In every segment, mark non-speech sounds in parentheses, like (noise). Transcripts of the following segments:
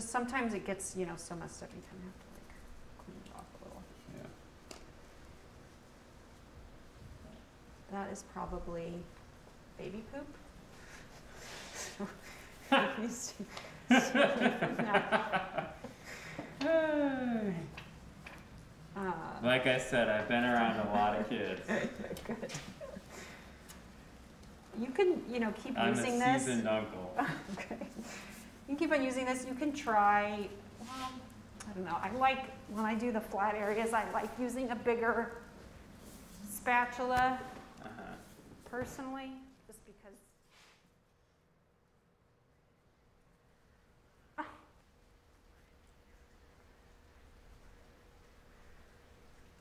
Just sometimes it gets, you know, so messed up, you kind of have to like clean it off a little. Yeah. That is probably baby poop. (laughs) So, used to- stay away from that. (sighs) Like I said, I've been around a lot of kids. (laughs) Good. You can, you know, keep I'm using a this. seasoned uncle. (laughs) Okay. You can keep on using this. You can try, well, I don't know. I like, when I do the flat areas, I like using a bigger spatula Uh-huh. personally, just because. Ah.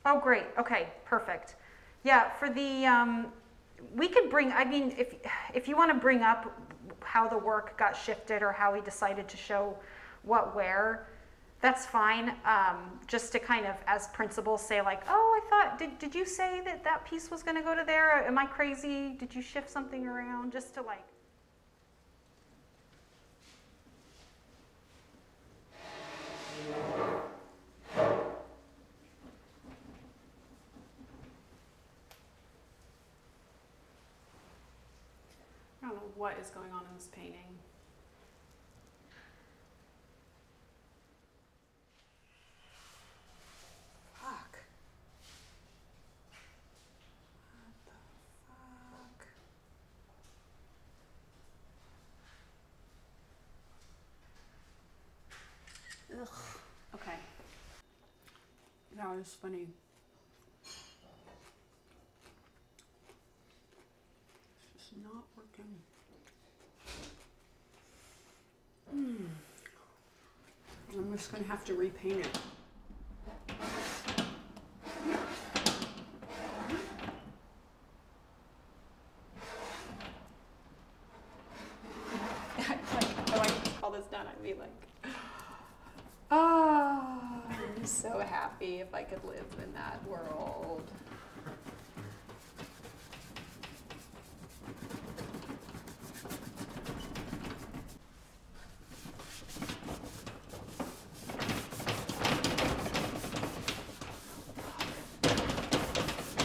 Oh, great. Okay, perfect. Yeah, for the, um, we could bring, I mean, if, if you want to bring up how the work got shifted or how he decided to show what where, that's fine. Um, just to kind of, as principals, say like, oh, I thought, did, did you say that that piece was going to go to there? Am I crazy? Did you shift something around? Just to like, I what is going on in this painting. Fuck. What the fuck? Ugh. Okay. That was funny. It's just not working. Hmm. Just gonna have to repaint it. like, I like all this done, I'd be like, oh, I'm so happy if I could live in that world.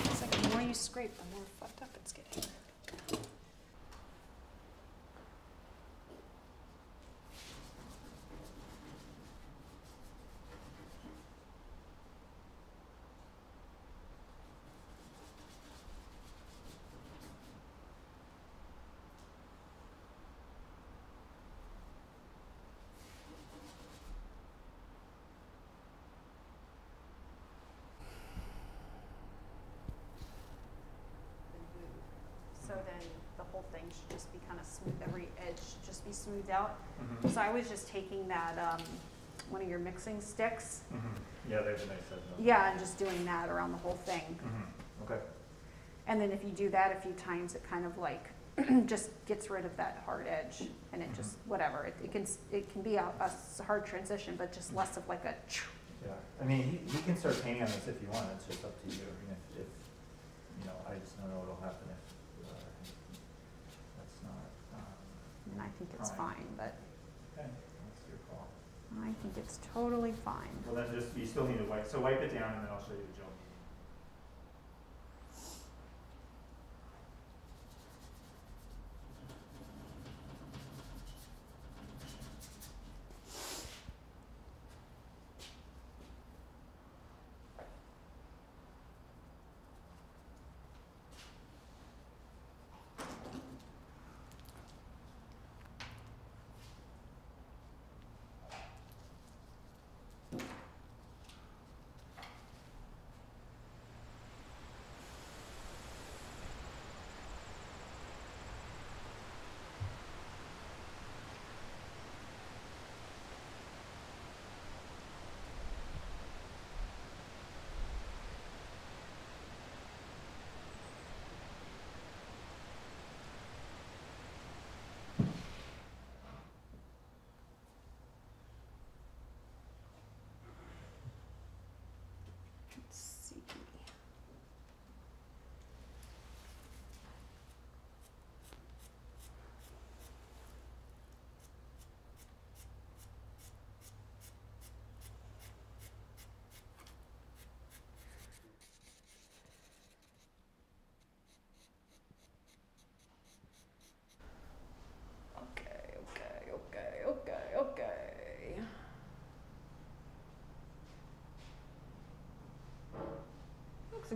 It's like the more you scrape, the more fucked up it's getting. so then the whole thing should just be kind of smooth. Every edge should just be smoothed out. Mhm. So I was just taking that, um, one of your mixing sticks, Mhm. Yeah, there's a nice set. yeah, and just doing that around the whole thing. Mhm. Okay. And then if you do that a few times, it kind of like (clears throat) just gets rid of that hard edge and it just, whatever, it, it can, it can be a hard transition, but just less of like a, Yeah, I mean, he, he can start painting on this if you want, it's just up to you, I mean, if, if, you know, I just don't know what'll happen if, uh, that's not, um, and I think it's Fine. fine, but okay, that's your call. I think it's totally fine. Well, then just, you still need to wipe, so wipe it down and then I'll show you the gel.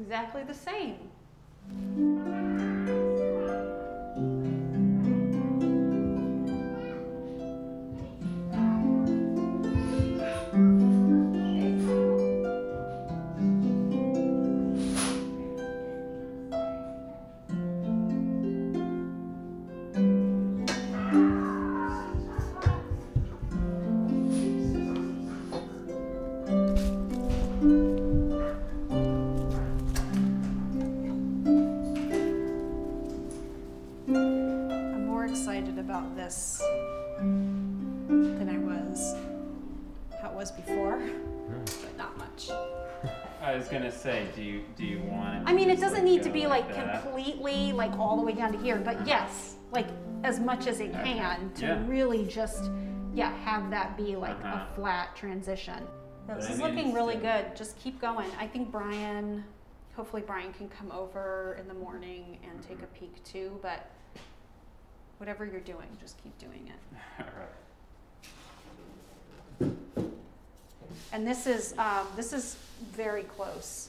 Exactly the same. Gonna say, do you do you want? I mean, it doesn't need to be like that? completely like all the way down to here, but yes, like as much as it Okay. can to Yeah. really just yeah have that be like Uh-huh. a flat transition. This is looking really good. Just keep going. I think Brian, hopefully Brian can come over in the morning and take a peek too. But whatever you're doing, just keep doing it. (laughs) Alright. And this is um, this is very close.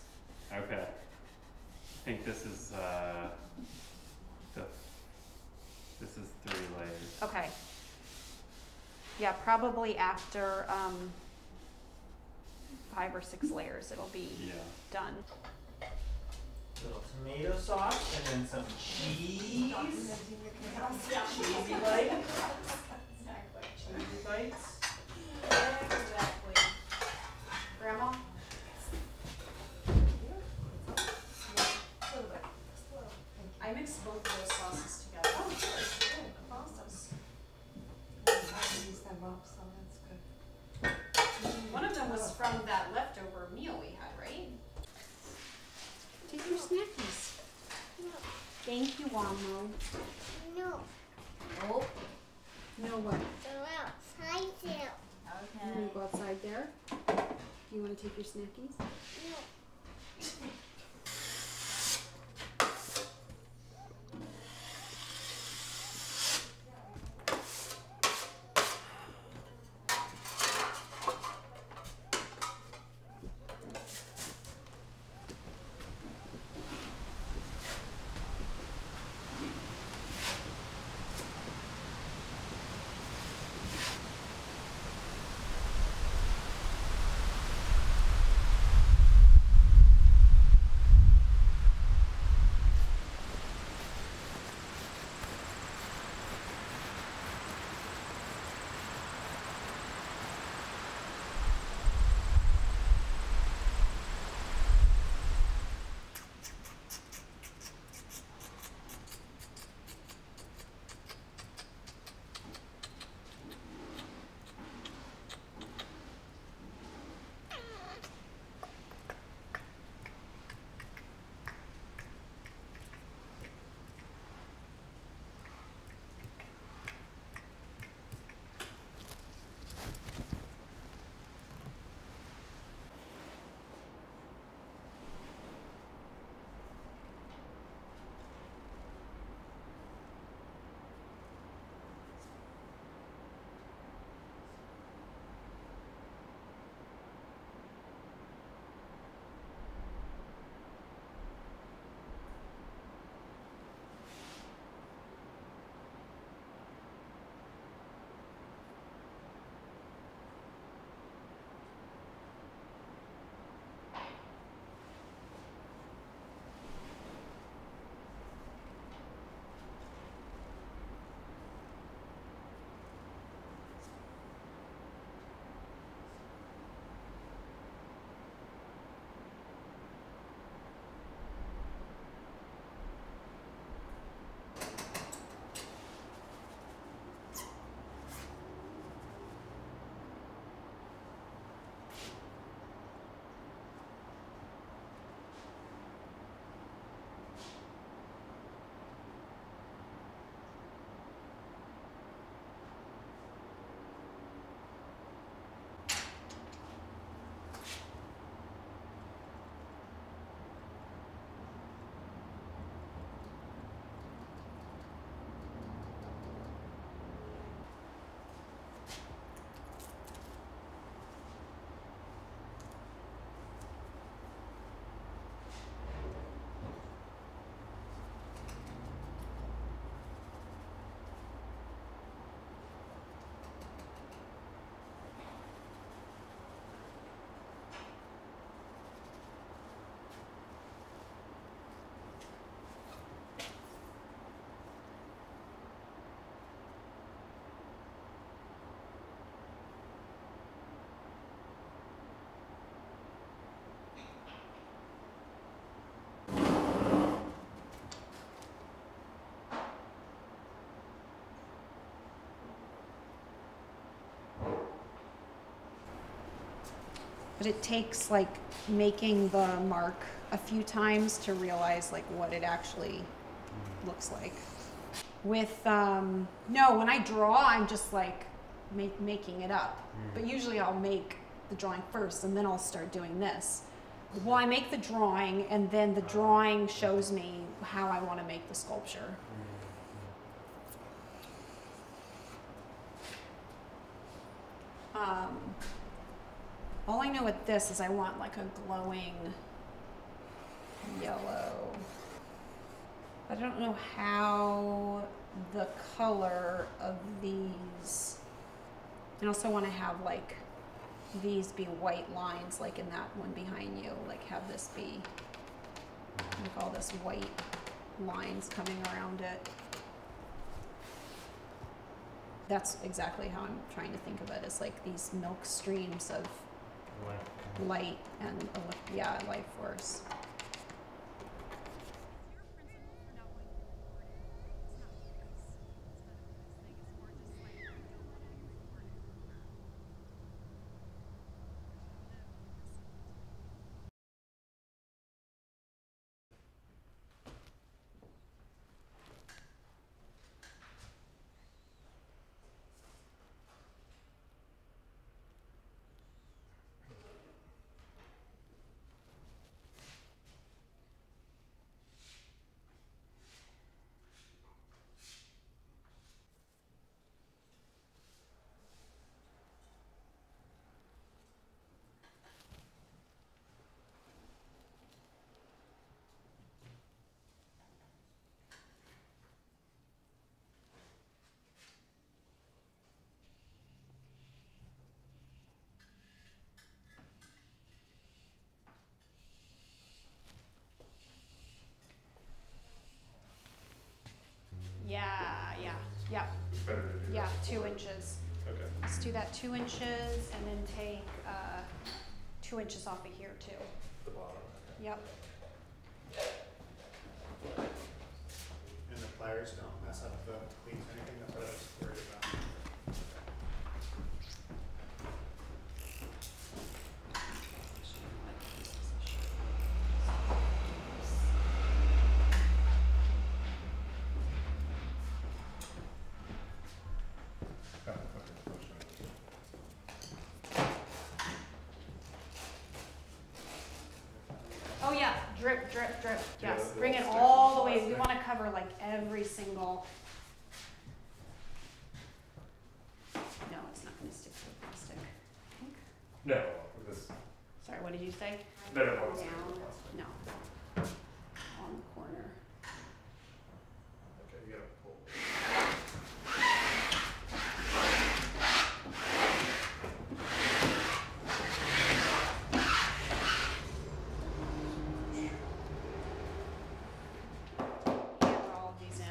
Okay. I think this is uh, the. This is three layers. Okay. Yeah, probably after um, five or six layers, it'll be Yeah. done. Little tomato sauce and then some cheese. Cheesy bites. Cheesy bites. Grandma. I mixed both of those sauces together. One of them was from that leftover meal we had, right? Take your snackies. Thank you, Wamo. No, Oh. No what? go outside there. Okay. You wanna go outside there? Do you wanna take your snackies? No. (laughs) But it takes like making the mark a few times to realize like what it actually looks like. With um, no, when I draw, I'm just like make, making it up. But usually I'll make the drawing first and then I'll start doing this. Well, I make the drawing and then the drawing shows me how I want to make the sculpture. Um, all I know with this is I want like a glowing yellow. I don't know how the color of these. I also want to have like these be white lines, like in that one behind you. Like have this be like all this white lines coming around it. That's exactly how I'm trying to think of it. It's like these milk streams of light and yeah, life force. Yeah, yeah, yeah, Better to do yeah, two inches. Okay. Let's do that two inches and then take uh, two inches off of here too. The bottom, okay. Yep. And the pliers don't mess up the cleats or anything, that's what I was worried about. Oh yeah, drip, drip, drip. Yes, bring it all the way. We want to cover like every single. No, it's not going to stick to the plastic. I think. No, this, Sorry, what did you say? no, no, it's Down. No. On the corner. Okay, you gotta pull. Hammer all of these in.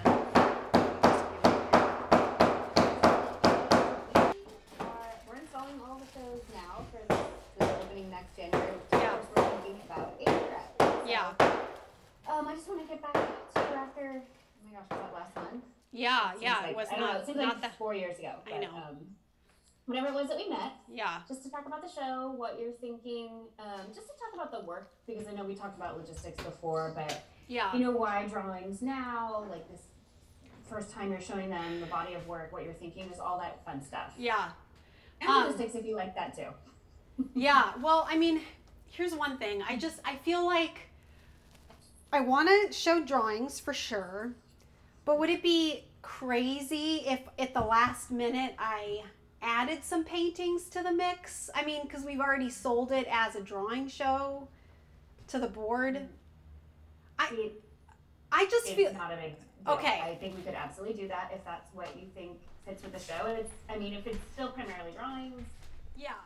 Uh, we're installing all of those now for the, the opening next January. Yeah. Of course, we're thinking about April. Yeah. Um, I just want to get back to you after. Oh my gosh, was that last month? Yeah, Seems yeah. like- It was don't know, not it seems not like the. four years ago. I know. Um, whenever it was that we met, Yeah. just to talk about the show, what you're thinking, um, just to talk about the work because I know we talked about logistics before, but Yeah. you know why drawings now, like this first time you're showing them the body of work, what you're thinking, just all that fun stuff. Yeah. And Um, logistics if you like that too. (laughs) Yeah, well, I mean, here's one thing. I just I feel like I want to show drawings for sure, but would it be crazy if at the last minute I added some paintings to the mix? I mean, cuz we've already sold it as a drawing show to the board. I I just it's feel not a big deal. Okay. I think we could absolutely do that if that's what you think fits with the show. And it's, I mean, if it's still primarily drawings, yeah.